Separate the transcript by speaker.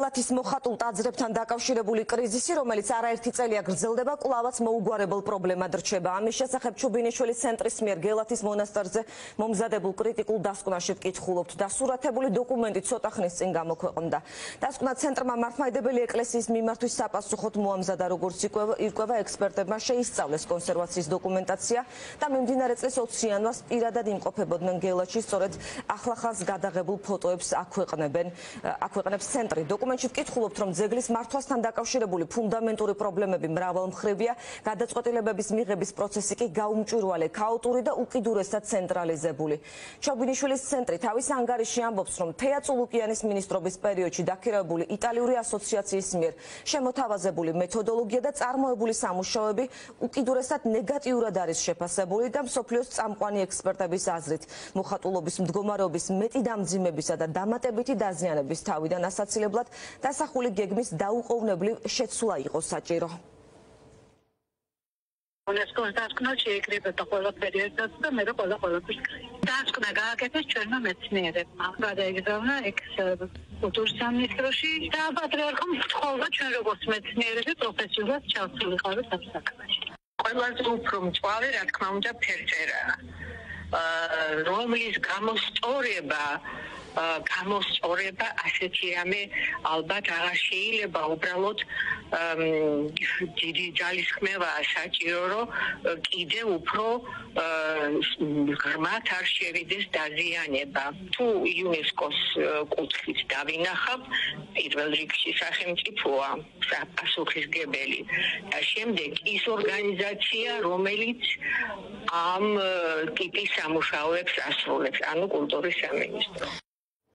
Speaker 1: გელათის მოხატულ ტაძრებთან დაკავშირებული კრიზისი, რომელიც არაერთი წელია გრძელდება, კვლავაც მოუგვარებელ პრობლემად რჩება. ამის შესახებ ჩუბინიშვილის ცენტრის მიერ გელათის მონასტერზე მომზადებულ კრიტიკულ დასკვნაში ვკითხულობთ. დასურათებული დოკუმენტი ცოტა ხნის წინ გამოქვეყნდა. დასკვნა ცენტრმა მართლმადიდებელი ეკლესიის მიმართვის საპასუხოდ მოამზადა, როგორც ირკვევა ექსპერტებმა შეისწავლეს კონსერვაციის დოკუმენტაცია და მიმდინარე წლის 20 იანვარს პირადად იმყოფებოდნენ გელათში, სწორედ ახლახანს გადაღებულ ფოტოებს აქვეყნებენ. აქვეყნებს ცენტრი. დოკუმენტში ვკითხულობთ, რომ ძეგლის მართვასთან დაკავშირებული ფუნდამენტური პრობლემები მრავალმხრივია, გადაწყვეტილებების მიღების პროცესი კი გაუმჭვირვალე, ქაოტური და უკიდურესად ცენტრალიზებული. ჩობინიშვილის ცენტრი თავის ანგარიში ამბობს, რომ თეა წულუკიანის მინისტრობის პერიოდში დაქირავებული იტალიური ასოციაციის მიერ შემოთავაზებული მეთოდოლოგია და წარმოებული სამუშაოები უკიდურესად ნეგატიურად არის შეფასებული და მსოფლიოს წამყვანი ექსპერტების აზრით, მოხატულობის მდგომარეობის მეტი დამძიმებისა და დამატებითი დაზიანების თავიდან ასაცილებლად დასახული გეგმის დაუყოვნებლივ შეცვლა იყო საჭირო.
Speaker 2: უნესკოს დასკვნა შეეკრიბა და ყველა პერიოდსაც და მე ყველა ყველაფერს დასკვნა გააკეთეს ჩვენმა მეცნიერებმა. გადაიგზავნა ეგ კულტურის სამინისტროში და პატრიარქომ თქვა ჩვენ როგორც მეცნიერები პროფესიულად ჩავსულიყავით ამ საქმეში. ყველაზე უფრო მწვავე რა თქმა უნდა ფერწერაა. რომლის გამოსწორება გამოსწორება ასეთი რამე ალბათ აღარ შეიძლება უბრალოდ დიდი ძალისხმევაა საჭირო რომ კიდე უფრო ღრმათ არ შევიდეს დაზიანება. თუ იუნესკოს კუთხით დავინახავ პირველ რიგში სახელმწიფოა პასუხისგებელი. და შემდეგ ის ორგანიზაცია რომელიც ამ ტიპის სამუშაოებს ასრულებს ანუ კულტურის სამინისტრო